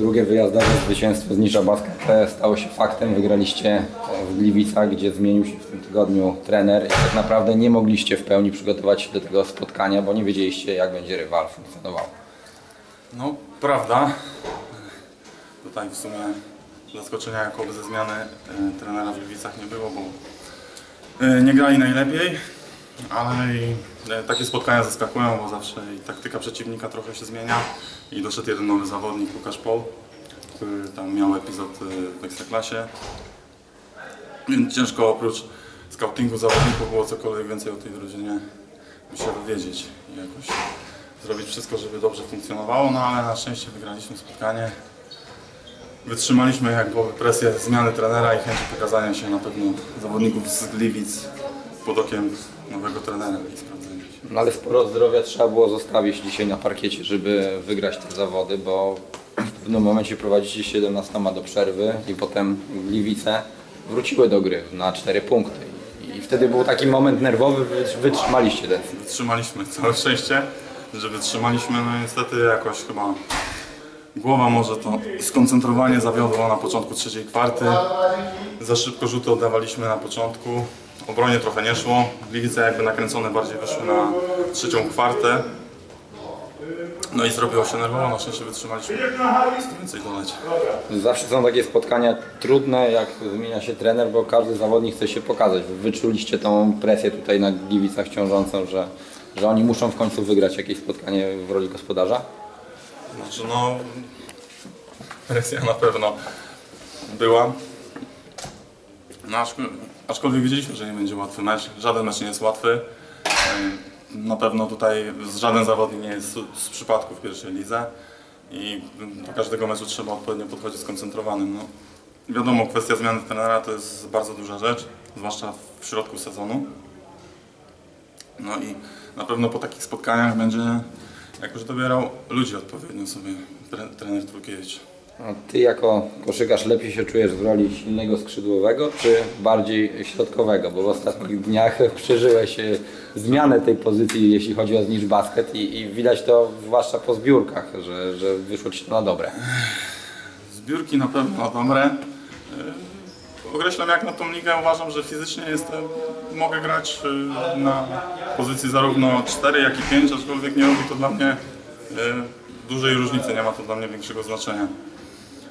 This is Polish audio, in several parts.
Drugie wyjazdowe zwycięstwo z Nisza Basket stało się faktem. Wygraliście w Gliwicach, gdzie zmienił się w tym tygodniu trener i tak naprawdę nie mogliście w pełni przygotować się do tego spotkania, bo nie wiedzieliście jak będzie rywal funkcjonował. No, prawda. Tutaj w sumie zaskoczenia jakoby ze zmiany e, trenera w Gliwicach nie było, bo e, nie grali najlepiej, ale i e, takie spotkania zaskakują, bo zawsze i taktyka przeciwnika trochę się zmienia i doszedł jeden nowy zawodnik, Łukasz Pol, który tam miał epizod e, w Ekstraklasie. Więc ciężko oprócz scoutingu zawodników było cokolwiek więcej o tej drużynie się dowiedzieć i jakoś zrobić wszystko, żeby dobrze funkcjonowało, no ale na szczęście wygraliśmy spotkanie. Wytrzymaliśmy jakby presję zmiany trenera i chęci pokazania się na pewno zawodników z Gliwic pod okiem nowego trenera i sprawdzenia się. No ale sporo zdrowia trzeba było zostawić dzisiaj na parkiecie, żeby wygrać te zawody, bo w pewnym momencie prowadzicie 17 do przerwy i potem Gliwice wróciły do gry na 4 punkty. I wtedy był taki moment nerwowy, wy- wytrzymaliście ten. Wytrzymaliśmy, całe szczęście, że wytrzymaliśmy, no niestety jakoś chyba głowa może to skoncentrowanie zawiodło na początku trzeciej kwarty. Za szybko rzuty oddawaliśmy na początku, obronie trochę nie szło, Gliwice jakby nakręcone bardziej wyszły na trzecią kwartę. No i zrobiło się nerwowo, na szczęście wytrzymaliśmy. Więcej dodać. Zawsze są takie spotkania trudne, jak zmienia się trener, bo każdy zawodnik chce się pokazać. Wy Wyczuliście tą presję tutaj na Gliwicach ciążącą, że, że oni muszą w końcu wygrać jakieś spotkanie w roli gospodarza? Znaczy no, presja na pewno była. No, aczk- aczkolwiek wiedzieliśmy, że nie będzie łatwy mecz. Żaden mecz nie jest łatwy. Na pewno tutaj żaden zawodnik nie jest z- przypadku w pierwszej lidze i do każdego meczu trzeba odpowiednio podchodzić skoncentrowanym. No, wiadomo, kwestia zmiany trenera to jest bardzo duża rzecz, zwłaszcza w środku sezonu. No i na pewno po takich spotkaniach będzie jakoś dobierał ludzi odpowiednio sobie tre, trener Trulkiewicz. A ty jako koszykarz lepiej się czujesz w roli silnego skrzydłowego, czy bardziej środkowego? Bo w ostatnich dniach przeżyłeś e, zmianę tej pozycji, jeśli chodzi o znicz basket i, i widać to zwłaszcza po zbiórkach, że, że wyszło ci to na dobre. Zbiórki na pewno na dobre. Yy, Określam jak na tą ligę, uważam, że fizycznie jestem, mogę grać yy, na pozycji zarówno 4 jak i 5, aczkolwiek nie robi to dla mnie dużej różnicy, nie ma to dla mnie większego znaczenia.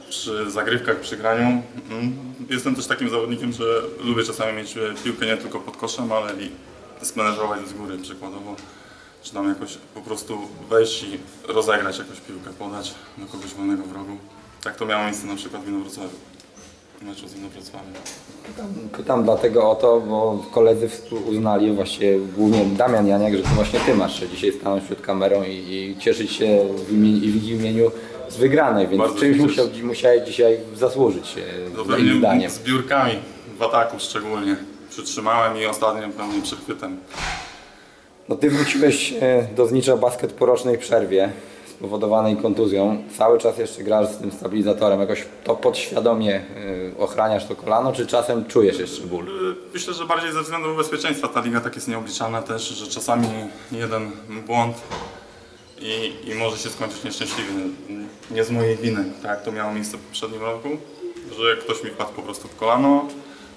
Przy zagrywkach, przy graniu. mm, Jestem też takim zawodnikiem, że lubię czasami mieć e, piłkę nie tylko pod koszem, ale i zmaneżować z góry przykładowo. Czy tam jakoś po prostu wejść i rozegrać jakąś piłkę, podać do kogoś wolnego w rogu. Tak to miało miejsce na przykład w Inowrocławiu. Meczu z Inowrocławiem. Pytam dlatego o to, bo koledzy uznali, właściwie głównie Damian Janiak, że to właśnie ty masz dzisiaj stanąć przed kamerą i, i cieszyć się w imieniu, w imieniu z wygranej, więc Bardzo czymś musiał, musiałeś dzisiaj zasłużyć e, moim zdaniem. zbiórkami w ataku szczególnie. Przytrzymałem i ostatnim pewnie przechwytem. No ty wróciłeś e, do Znicza Basket po rocznej przerwie spowodowanej kontuzją. Cały czas jeszcze grasz z tym stabilizatorem. Jakoś to podświadomie e, ochraniasz to kolano, czy czasem czujesz jeszcze ból? Myślę, że bardziej ze względu bezpieczeństwa ta liga tak jest nieobliczalna też, że czasami jeden błąd i, i może się skończyć nieszczęśliwie. Nie z mojej winy, tak to miało miejsce w poprzednim roku, że ktoś mi wpadł po prostu w kolano,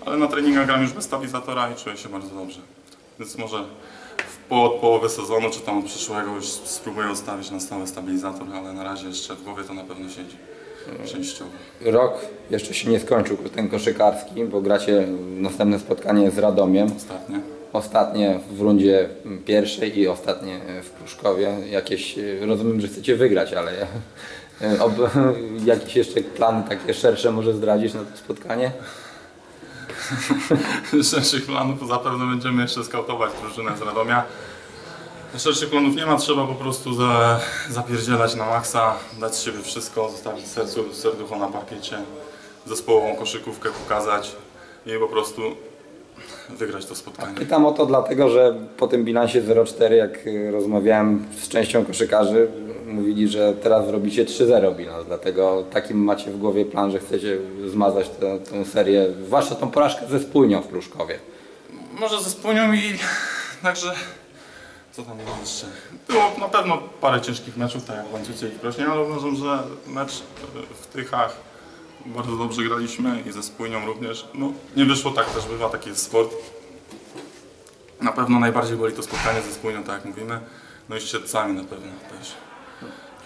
ale na treningach gram już bez stabilizatora i czuję się bardzo dobrze. Więc może po, od połowy sezonu, czy tam od przyszłego już spróbuję odstawić na stałe stabilizator, ale na razie jeszcze w głowie to na pewno siedzi. Częściowo. Rok jeszcze się nie skończył ten koszykarski, bo gracie następne spotkanie z Radomiem. Ostatnie. Ostatnie w rundzie pierwszej i ostatnie w Pruszkowie. Jakieś, e, rozumiem, że chcecie wygrać, ale e, ob, jakieś jeszcze plany takie szersze może zdradzić na to spotkanie? szerszych planów zapewne będziemy jeszcze skautować drużynę z Radomia. Szerszych planów nie ma, trzeba po prostu za, zapierdzielać na maksa, dać z siebie wszystko, zostawić sercu, serducho na parkiecie, zespołową koszykówkę pokazać i po prostu wygrać to spotkanie. Pytam o to dlatego, że po tym bilansie 0-4, jak y, rozmawiałem z częścią koszykarzy, mówili, że teraz robicie 3-0 bilans, dlatego takim macie w głowie plan, że chcecie zmazać tę, tę serię, zwłaszcza tą porażkę ze spójnią w Pruszkowie. Może ze spójnią i także Co tam było jeszcze? Było na pewno parę ciężkich meczów, tak jak w Łańcucie i w Krośnie, ale uważam, że mecz e, w Tychach bardzo dobrze graliśmy i ze Spójnią również. No, nie wyszło tak też bywa, taki jest sport. Na pewno najbardziej boli to spotkanie ze Spójnią, tak jak mówimy. No i z Siedlcami na pewno też.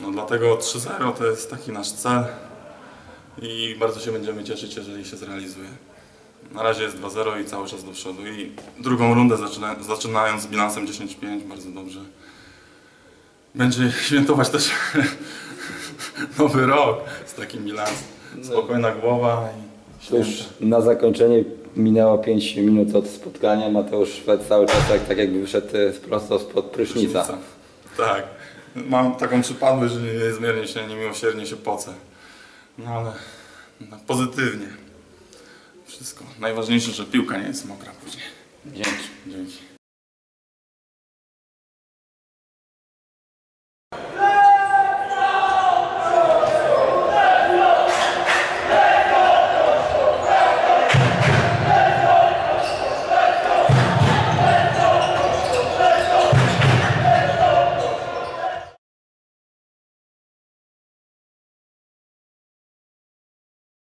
No dlatego 3-0 to jest taki nasz cel i bardzo się będziemy cieszyć, jeżeli się zrealizuje. Na razie jest 2-0 i cały czas do przodu. I drugą rundę zaczyna, zaczynając z bilansem 10-5, bardzo dobrze. Będzie świętować też nowy rok z takim bilansem. Spokojna głowa i To już na zakończenie minęło 5 minut od spotkania. Mateusz szedł cały czas tak, tak jakby wyszedł e, prosto spod prysznica. Prysznica. Tak. Mam taką przypadłość, że niezmiernie się, niemiłosiernie się pocę. No ale no, pozytywnie. Wszystko. Najważniejsze, że piłka nie jest mokra później. Dzięki. Dzięki.